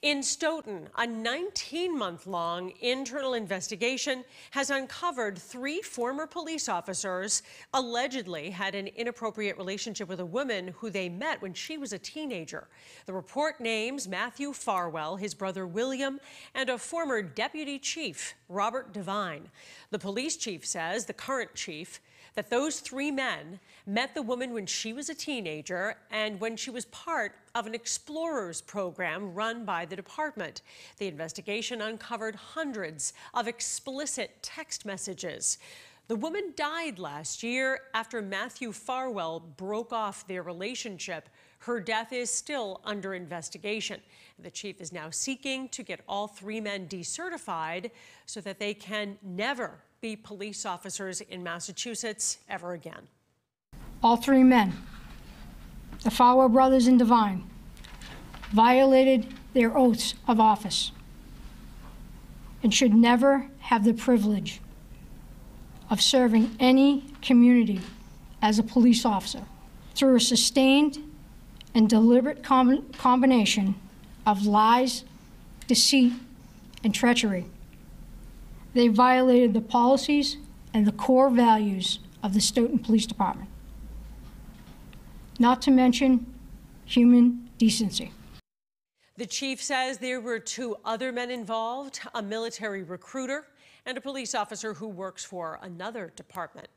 In Stoughton, a 19 month long internal investigation has uncovered three former police officers allegedly had an inappropriate relationship with a woman who they met when she was a teenager. The report names Matthew Farwell, his brother William, and a former deputy chief, Robert Devine. The police chief says the current chief that those three men met the woman when she was a teenager and when she was part of an explorers program run by the department. The investigation uncovered hundreds of explicit text messages. The woman died last year after Matthew Farwell broke off their relationship. Her death is still under investigation. The chief is now seeking to get all three men decertified so that they can never be police officers in Massachusetts ever again. All three men, the Farwell brothers and Devine, violated their oaths of office and should never have the privilege of serving any community as a police officer through a sustained and deliberate com- combination of lies, deceit, and treachery. They violated the policies and the core values of the Stoughton Police Department, not to mention human decency. The chief says there were two other men involved a military recruiter and a police officer who works for another department.